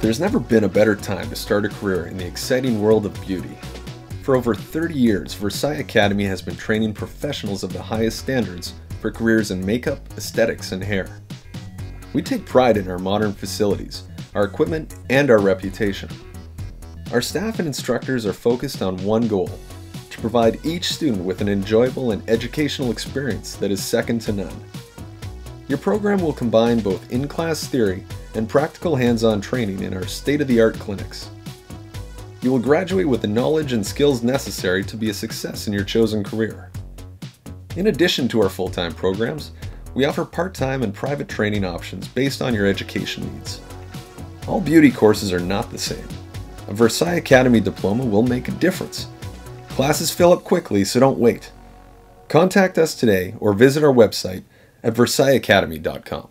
There's never been a better time to start a career in the exciting world of beauty. For over 30 years, Versailles Academy has been training professionals of the highest standards for careers in makeup, aesthetics, and hair. We take pride in our modern facilities, our equipment, and our reputation. Our staff and instructors are focused on one goal to provide each student with an enjoyable and educational experience that is second to none. Your program will combine both in class theory and practical hands on training in our state of the art clinics. You will graduate with the knowledge and skills necessary to be a success in your chosen career. In addition to our full time programs, we offer part time and private training options based on your education needs. All beauty courses are not the same. A Versailles Academy diploma will make a difference. Classes fill up quickly, so don't wait. Contact us today or visit our website at versaillesacademy.com.